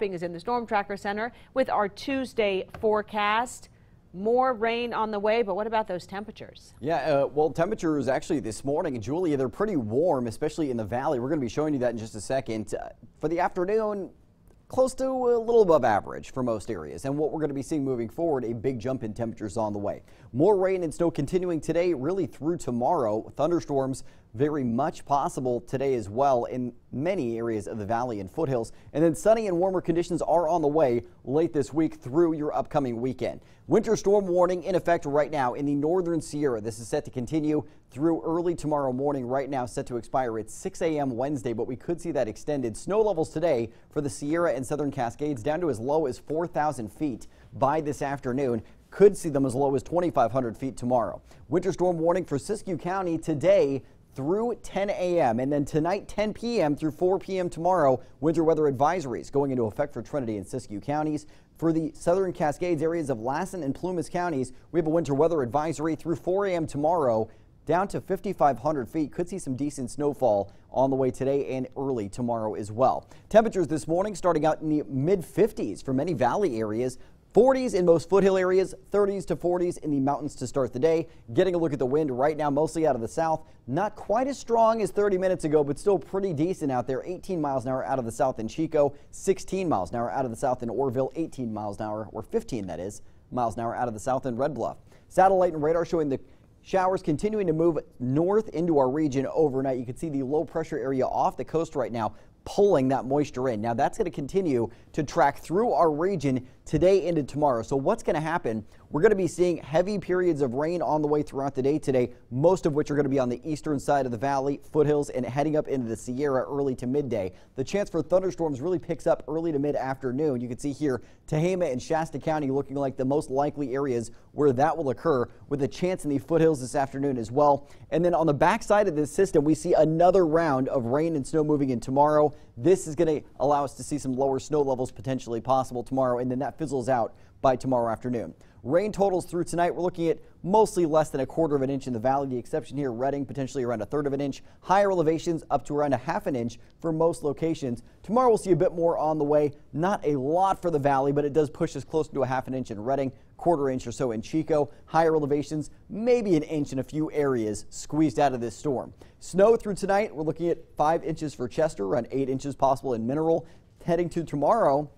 Is in the Storm Tracker Center with our Tuesday forecast. More rain on the way, but what about those temperatures? Yeah, uh, well, temperatures actually this morning, Julia, they're pretty warm, especially in the valley. We're going to be showing you that in just a second. Uh, for the afternoon, close to a little above average for most areas. And what we're going to be seeing moving forward, a big jump in temperatures on the way. More rain and snow continuing today, really through tomorrow. Thunderstorms very much possible today as well in many areas of the valley and foothills. And then sunny and warmer conditions are on the way late this week through your upcoming weekend. Winter storm warning in effect right now in the northern Sierra. This is set to continue through early tomorrow morning. Right now set to expire at 6 a.m. Wednesday, but we could see that extended. Snow levels today for the Sierra and southern Cascades down to as low as 4,000 feet by this afternoon. Could see them as low as 2,500 feet tomorrow. Winter storm warning for Siskiyou County today through 10 a.m. and then tonight 10 p.m. through 4 p.m. tomorrow winter weather advisories going into effect for Trinity and Siskiyou counties. For the southern Cascades areas of Lassen and Plumas counties we have a winter weather advisory through 4 a.m. tomorrow down to 5,500 feet. Could see some decent snowfall on the way today and early tomorrow as well. Temperatures this morning starting out in the mid 50s for many valley areas. 40s in most foothill areas, 30s to 40s in the mountains to start the day. Getting a look at the wind right now, mostly out of the south. Not quite as strong as 30 minutes ago, but still pretty decent out there. 18 miles an hour out of the south in Chico, 16 miles an hour out of the south in Oroville, 18 miles an hour, or 15 that is, miles an hour out of the south in Red Bluff. Satellite and radar showing the Showers continuing to move north into our region overnight. You can see the low pressure area off the coast right now pulling that moisture in. Now that's going to continue to track through our region today into tomorrow. So what's going to happen? We're going to be seeing heavy periods of rain on the way throughout the day today, most of which are going to be on the eastern side of the valley, foothills, and heading up into the Sierra early to midday. The chance for thunderstorms really picks up early to mid-afternoon. You can see here Tehama and Shasta County looking like the most likely areas where that will occur with a chance in the foothills this afternoon as well. And then on the backside of this system, we see another round of rain and snow moving in tomorrow. This is going to allow us to see some lower snow levels potentially possible tomorrow, and then that fizzles out by tomorrow afternoon. Rain totals through tonight, we're looking at mostly less than a quarter of an inch in the valley. The exception here, Redding, potentially around a third of an inch. Higher elevations up to around a half an inch for most locations. Tomorrow we'll see a bit more on the way. Not a lot for the valley, but it does push us close to a half an inch in Redding, quarter inch or so in Chico. Higher elevations, maybe an inch in a few areas squeezed out of this storm. Snow through tonight, we're looking at five inches for Chester, around eight inches possible in Mineral. Heading to tomorrow,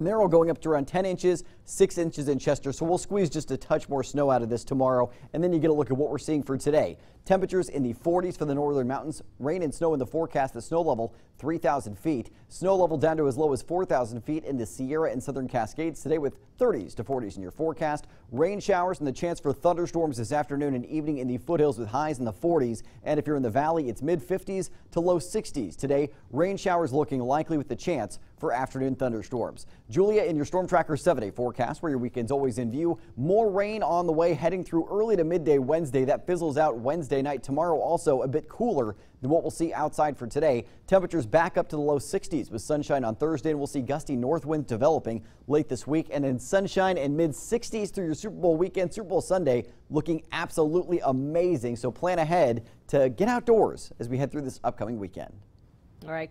Mineral going up to around 10 inches, 6 inches in Chester, so we'll squeeze just a touch more snow out of this tomorrow, and then you get a look at what we're seeing for today. Temperatures in the 40s for the northern mountains, rain and snow in the forecast, the snow level 3,000 feet. Snow level down to as low as 4,000 feet in the Sierra and southern Cascades today with 30s to 40s in your forecast. Rain showers and the chance for thunderstorms this afternoon and evening in the foothills with highs in the 40s. And if you're in the valley, it's mid 50s to low 60s. Today, rain showers looking likely with the chance for afternoon thunderstorms. Julia in your Storm Tracker 7 day forecast where your weekend's always in view. More rain on the way heading through early to midday Wednesday. That fizzles out Wednesday night. Tomorrow also a bit cooler than what we'll see outside for today. Temperatures back up to the low 60s with sunshine on Thursday, and we'll see gusty north winds developing late this week. And then sunshine and mid 60s through your Super Bowl weekend, Super Bowl Sunday, looking absolutely amazing. So plan ahead to get outdoors as we head through this upcoming weekend. All right.